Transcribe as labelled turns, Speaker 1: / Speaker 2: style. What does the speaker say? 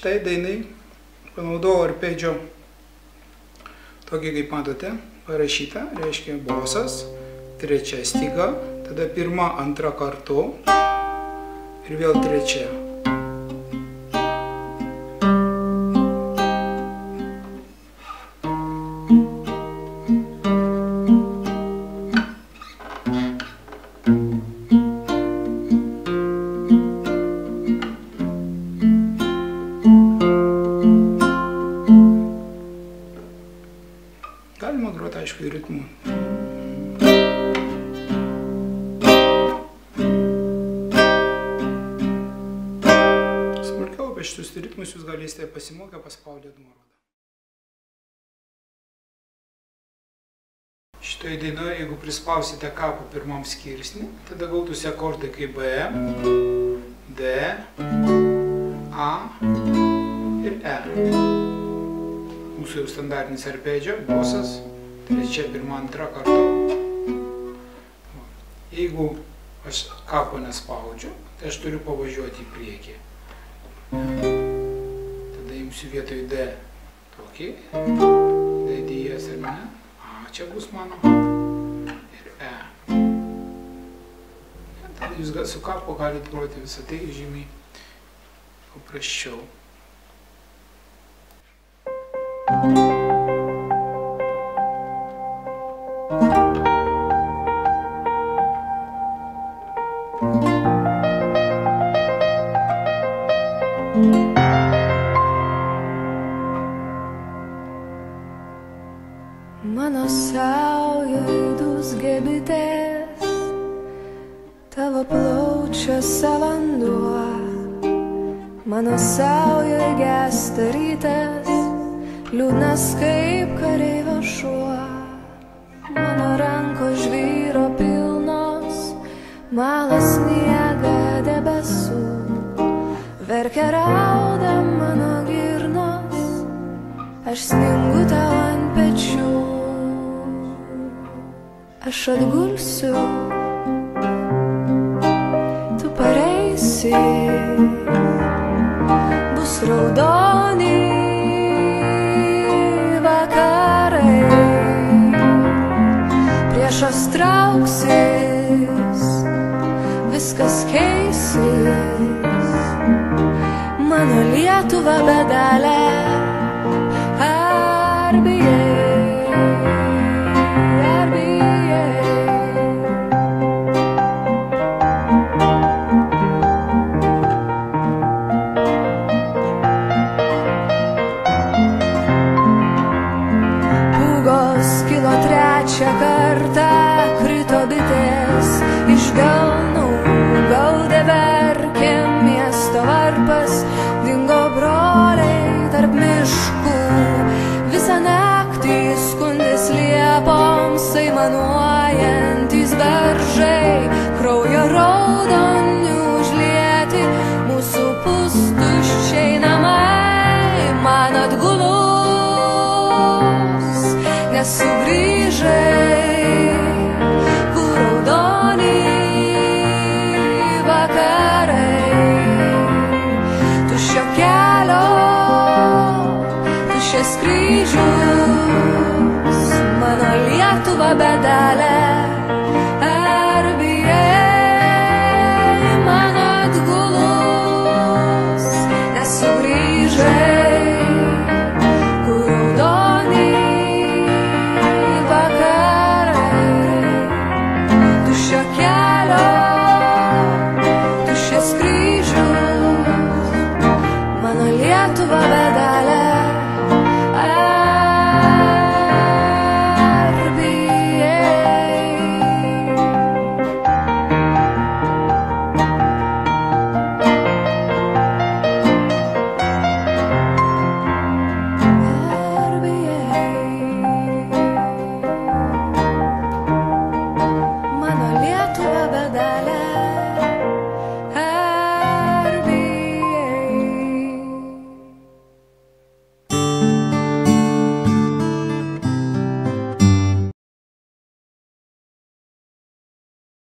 Speaker 1: šitai dainai panaudojau arpedžio tokį, kaip matote, parašyta, reiškia bosas, trečia styga, tada pirma, antra kartu ir vėl trečia. Galima groti, aišku, ir ritmu. Smulkiau apie šitus ritmus jūs galėsite pasimokę paspaudę nuorodą. Šitoje dainoje, jeigu prispausite kapą pirmam skirsnį, tada gautųsi akordai kaip B, D, A ir E mūsų jau standartinis arpedžio, bosas, trečia, pirma, antra kartu. Jeigu aš kapo nespaudžiu, tai aš turiu pavažiuoti į priekį. Tada imsiu vietoj D tokį, D dijas ir mane, A čia bus mano ir E. Tada jūs su kapo galite groti visą tai žymiai paprasčiau.
Speaker 2: Mano saujais gebitės, tavo plaučiuose vanduo, mano saujai gesta rytas, liūdnas kaip kareivio šuo, mano rankos žvyro pilnos, malas sniega debesų, verkia rauda mano girnos, aš sningu aš atgulsiu, tu pareisi, bus raudoni vakarai, priešas trauksis, viskas keisis, mano Lietuva bedalė. Aimanuojantys beržai, kraujo raudonių užlieti mūsų pustuščiai namai, man atgulus, nesugrįžai, kur raudoniai vakarai, tuščio kelio, tuščias kryžius, tuščio kelio, tuščias